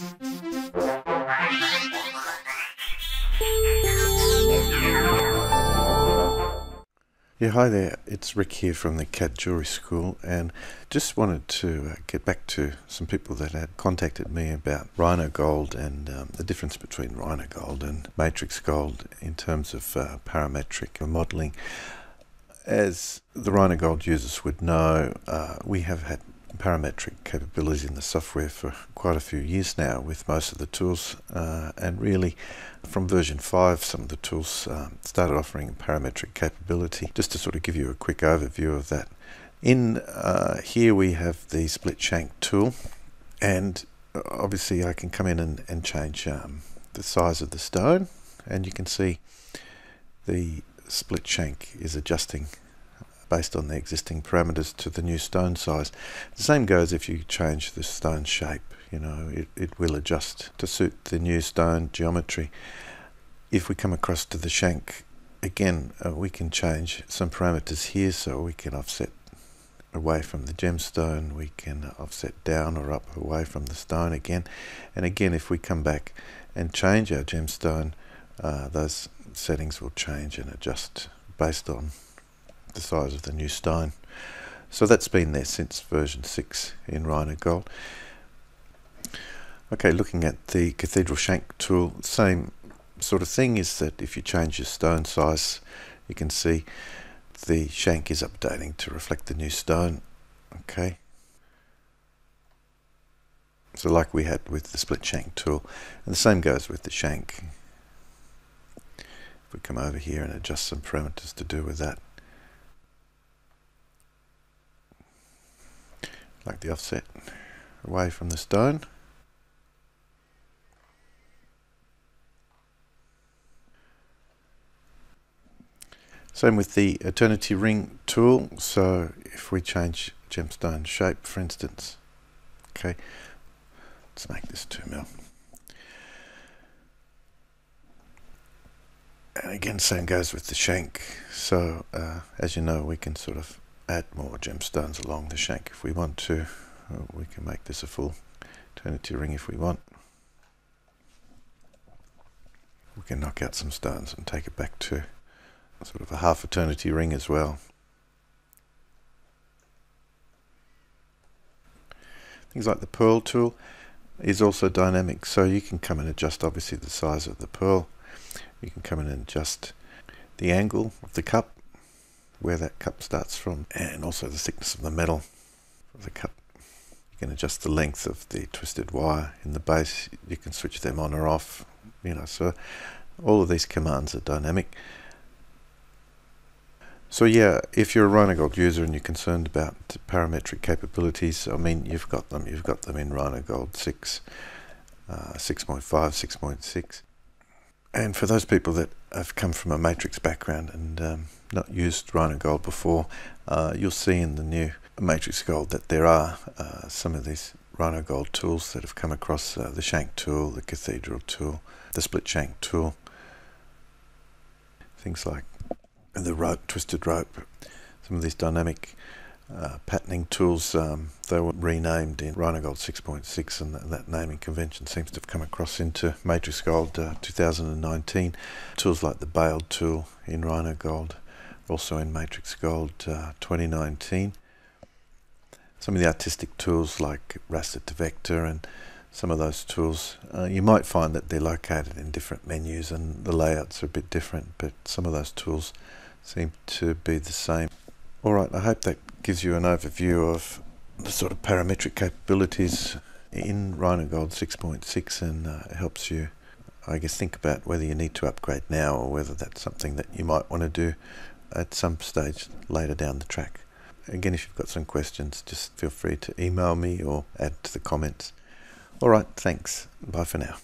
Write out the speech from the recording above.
Yeah, hi there. It's Rick here from the CAD Jewellery School, and just wanted to uh, get back to some people that had contacted me about Rhino Gold and um, the difference between Rhino Gold and Matrix Gold in terms of uh, parametric modelling. As the Rhino Gold users would know, uh, we have had parametric capabilities in the software for quite a few years now with most of the tools uh, and really from version 5 some of the tools um, started offering parametric capability. Just to sort of give you a quick overview of that. In uh, here we have the split shank tool and uh, obviously I can come in and, and change um, the size of the stone and you can see the split shank is adjusting based on the existing parameters to the new stone size. The same goes if you change the stone shape, you know, it, it will adjust to suit the new stone geometry. If we come across to the shank, again, uh, we can change some parameters here so we can offset away from the gemstone, we can offset down or up away from the stone again. And again, if we come back and change our gemstone, uh, those settings will change and adjust based on the size of the new stone. So that's been there since version 6 in Rhino Gold. Okay, looking at the Cathedral Shank tool, same sort of thing is that if you change your stone size, you can see the shank is updating to reflect the new stone. Okay. So like we had with the split shank tool. And the same goes with the shank. If we come over here and adjust some parameters to do with that. Like the offset away from the stone. Same with the Eternity Ring tool. So if we change gemstone shape, for instance, okay, let's make this 2 mil. And again, same goes with the shank. So uh, as you know, we can sort of add more gemstones along the shank if we want to. Uh, we can make this a full eternity ring if we want. We can knock out some stones and take it back to sort of a half eternity ring as well. Things like the pearl tool is also dynamic, so you can come and adjust obviously the size of the pearl. You can come in and adjust the angle of the cup where that cup starts from and also the thickness of the metal of the cup. You can adjust the length of the twisted wire in the base. You can switch them on or off. You know, so all of these commands are dynamic. So yeah, if you're a Rhino Gold user and you're concerned about parametric capabilities, I mean, you've got them. You've got them in Rhino Gold 6, uh, 6.5, 6.6. And for those people that have come from a matrix background and um, not used Rhino Gold before, uh, you'll see in the new Matrix Gold that there are uh, some of these Rhino Gold tools that have come across uh, the shank tool, the cathedral tool, the split shank tool, things like the rope, twisted rope, some of these dynamic uh, patterning tools, um, they were renamed in Rhino Gold 6.6 and that, that, naming convention seems to have come across into Matrix Gold uh, 2019. Tools like the Bailed tool in Rhino Gold, also in Matrix Gold uh, 2019. Some of the artistic tools like Raster to Vector and some of those tools, uh, you might find that they're located in different menus and the layouts are a bit different, but some of those tools seem to be the same. Alright, I hope that gives you an overview of the sort of parametric capabilities in Rhino Gold 6.6 and uh, helps you, I guess, think about whether you need to upgrade now or whether that's something that you might want to do at some stage later down the track. Again, if you've got some questions, just feel free to email me or add to the comments. Alright, thanks. Bye for now.